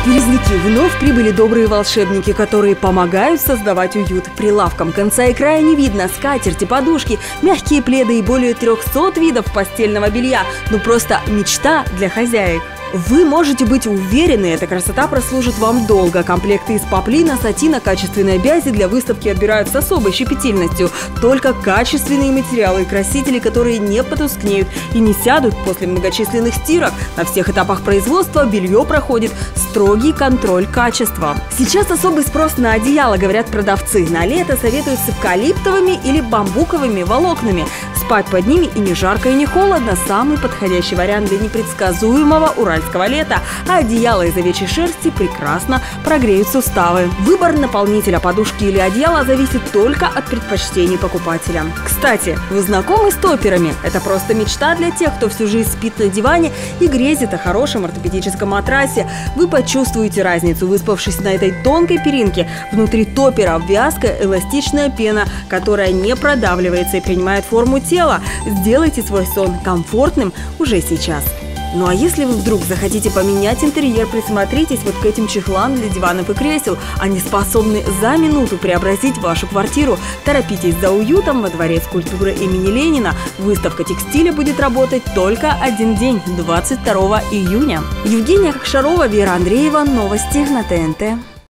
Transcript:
студию вновь прибыли добрые волшебники, которые помогают создавать уют. Прилавком конца и края не видно. Скатерти, подушки, мягкие пледы и более 300 видов постельного белья. Ну просто мечта для хозяек. Вы можете быть уверены, эта красота прослужит вам долго. Комплекты из поплина, сатина, качественной бязи для выставки отбирают с особой щепетильностью. Только качественные материалы и красители, которые не потускнеют и не сядут после многочисленных стирок. На всех этапах производства белье проходит строгий контроль качества. Сейчас особый спрос на одеяло, говорят продавцы. На лето советуют с эвкалиптовыми или бамбуковыми волокнами. Спать под ними и не жарко, и не холодно – самый подходящий вариант для непредсказуемого уральского лета. А одеяло из овечьей шерсти прекрасно прогреют суставы. Выбор наполнителя подушки или одеяла зависит только от предпочтений покупателя. Кстати, вы знакомы с топерами? Это просто мечта для тех, кто всю жизнь спит на диване и грезит о хорошем ортопедическом матрасе. Вы почувствуете разницу, выспавшись на этой тонкой перинке. Внутри топера вязкая эластичная пена, которая не продавливается и принимает форму тела тела. Сделайте свой сон комфортным уже сейчас. Ну а если вы вдруг захотите поменять интерьер, присмотритесь вот к этим чехлам для диванов и кресел. Они способны за минуту преобразить вашу квартиру. Торопитесь за уютом во Дворец культуры имени Ленина. Выставка текстиля будет работать только один день, 22 июня. Евгения Кокшарова, Вера Андреева. Новости на ТНТ.